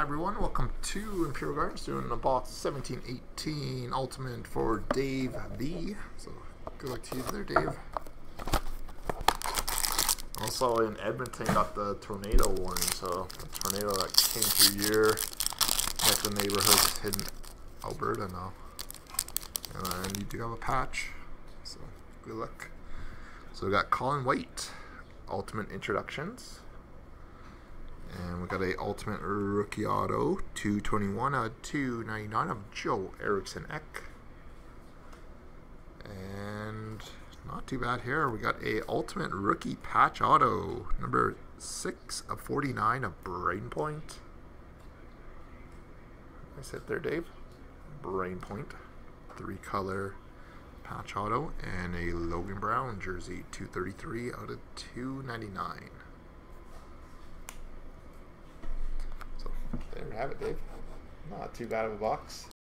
Hi everyone, welcome to Imperial Gardens doing the box 1718 Ultimate for Dave V. So good luck to you there, Dave. Also in Edmonton got the tornado warning, so the tornado that came through your neck of neighborhoods in Alberta now. And then you do have a patch, so good luck. So we got Colin White, Ultimate Introductions. Got a Ultimate Rookie Auto, 221 out uh, of 299 of Joe Eriksson Ek. And not too bad here. We got a Ultimate Rookie Patch Auto, number 6 of 49 of Brayden Point. I said there, Dave. Brayden Point. Three color patch auto and a Logan Brown jersey, 233 out of 299. Have it, Dave. Not too bad of a box.